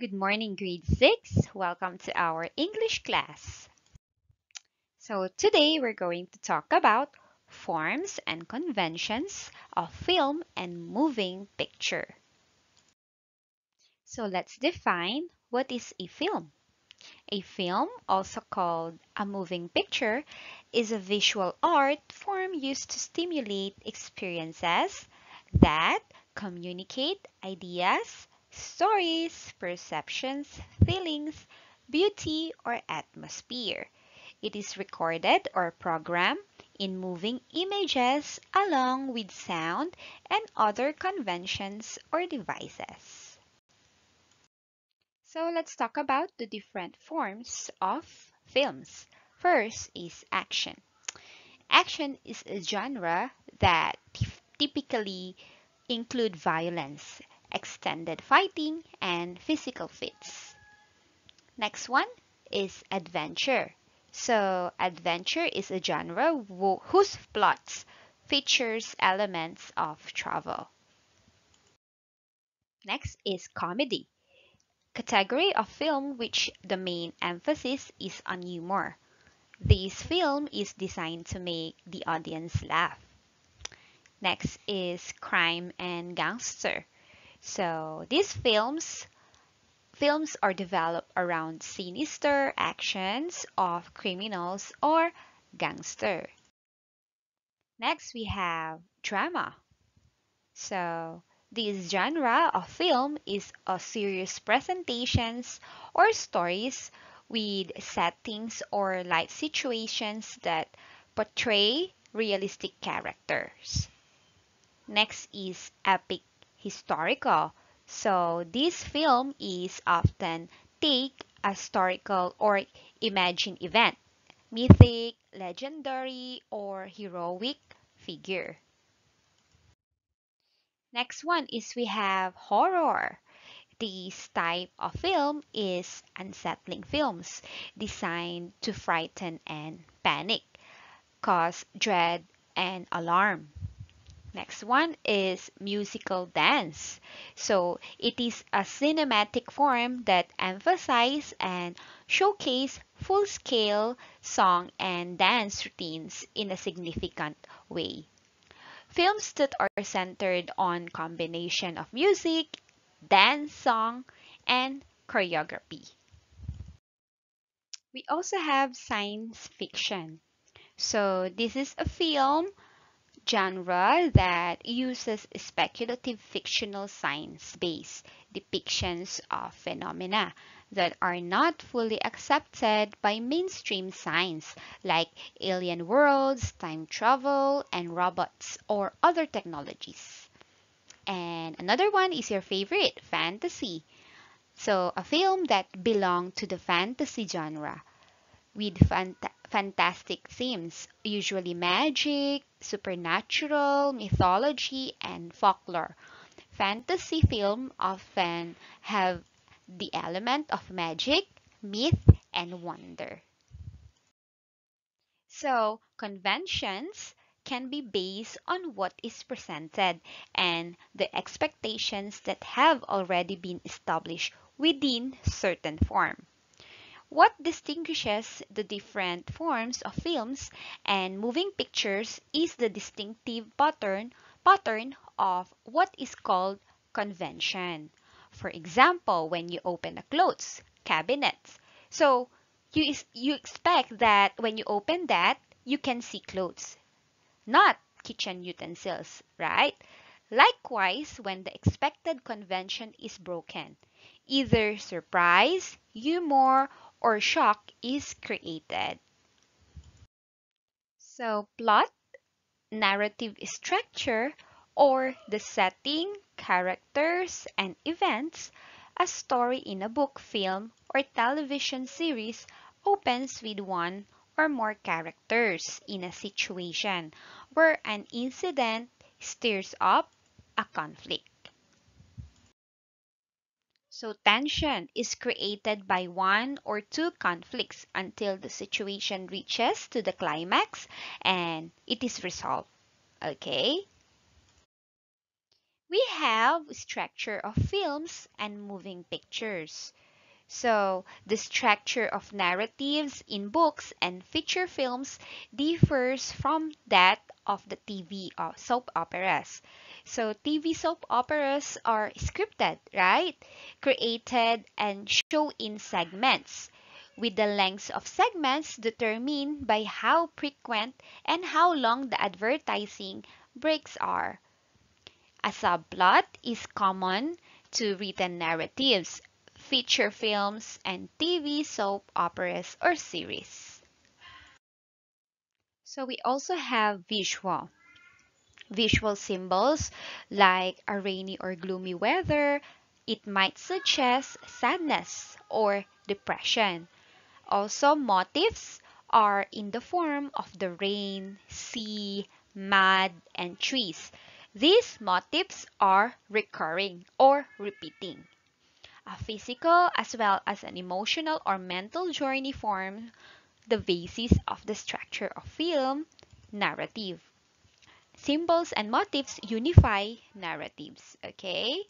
Good morning, grade 6. Welcome to our English class. So today we're going to talk about forms and conventions of film and moving picture. So let's define what is a film. A film, also called a moving picture, is a visual art form used to stimulate experiences that communicate ideas, stories, perceptions, feelings, beauty, or atmosphere. It is recorded or programmed in moving images along with sound and other conventions or devices. So let's talk about the different forms of films. First is action. Action is a genre that typically include violence, extended fighting, and physical feats. Next one is adventure. So adventure is a genre whose plots features elements of travel. Next is comedy, category of film which the main emphasis is on humor. This film is designed to make the audience laugh. Next is crime and gangster. So these films films are developed around sinister actions of criminals or gangster. Next we have drama. So this genre of film is a serious presentations or stories with settings or life situations that portray realistic characters. Next is epic historical. So this film is often take a historical or imagined event, mythic, legendary, or heroic figure. Next one is we have horror. This type of film is unsettling films designed to frighten and panic, cause dread and alarm. Next one is musical dance. So it is a cinematic form that emphasizes and showcase full-scale song and dance routines in a significant way. Films that are centered on combination of music, dance song, and choreography. We also have science fiction. So this is a film genre that uses speculative fictional science-based depictions of phenomena that are not fully accepted by mainstream science like alien worlds, time travel, and robots or other technologies. And another one is your favorite, fantasy. So a film that belongs to the fantasy genre with fant fantastic themes, usually magic, supernatural, mythology, and folklore. Fantasy films often have the element of magic, myth, and wonder. So, conventions can be based on what is presented and the expectations that have already been established within certain form. What distinguishes the different forms of films and moving pictures is the distinctive pattern, pattern of what is called convention. For example, when you open a clothes cabinet, so you, you expect that when you open that, you can see clothes, not kitchen utensils, right? Likewise, when the expected convention is broken, either surprise, humor, or shock is created. So plot, narrative structure, or the setting, characters, and events, a story in a book, film, or television series opens with one or more characters in a situation where an incident stirs up a conflict. So tension is created by one or two conflicts until the situation reaches to the climax and it is resolved. Okay? We have structure of films and moving pictures. So, the structure of narratives in books and feature films differs from that of the TV or soap operas. So, TV soap operas are scripted, right? Created and show in segments, with the lengths of segments determined by how frequent and how long the advertising breaks are. A subplot is common to written narratives feature films, and TV soap operas or series. So we also have visual. Visual symbols like a rainy or gloomy weather, it might suggest sadness or depression. Also, motifs are in the form of the rain, sea, mud, and trees. These motifs are recurring or repeating. A physical as well as an emotional or mental journey form the basis of the structure of film narrative. Symbols and motifs unify narratives, okay?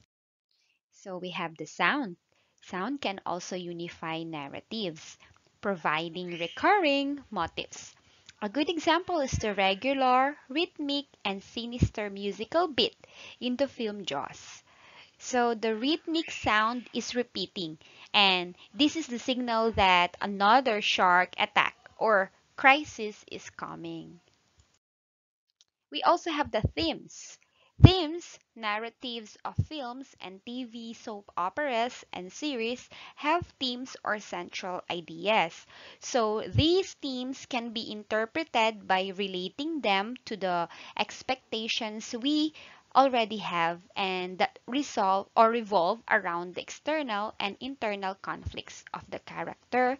So we have the sound. Sound can also unify narratives, providing recurring motifs. A good example is the regular, rhythmic, and sinister musical beat in the film Jaws. So the rhythmic sound is repeating and this is the signal that another shark attack or crisis is coming. We also have the themes. Themes, narratives of films and TV soap operas and series have themes or central ideas. So these themes can be interpreted by relating them to the expectations we already have and that resolve or revolve around the external and internal conflicts of the character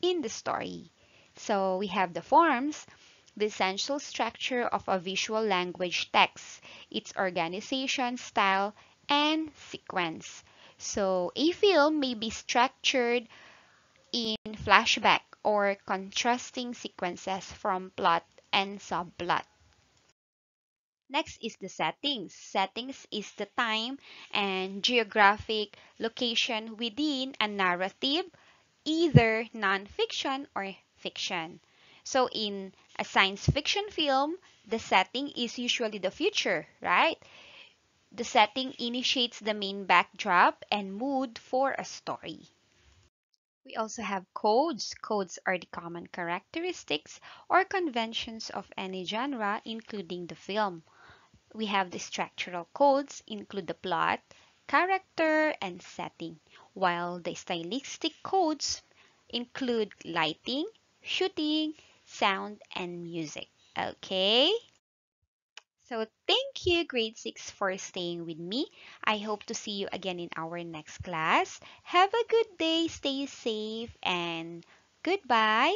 in the story. So we have the forms, the essential structure of a visual language text, its organization, style, and sequence. So a film may be structured in flashback or contrasting sequences from plot and subplot. Next is the settings. Settings is the time and geographic location within a narrative, either non-fiction or fiction. So in a science fiction film, the setting is usually the future, right? The setting initiates the main backdrop and mood for a story. We also have codes. Codes are the common characteristics or conventions of any genre, including the film. We have the structural codes include the plot, character, and setting, while the stylistic codes include lighting, shooting, sound, and music. Okay? So thank you grade 6 for staying with me. I hope to see you again in our next class. Have a good day, stay safe, and goodbye.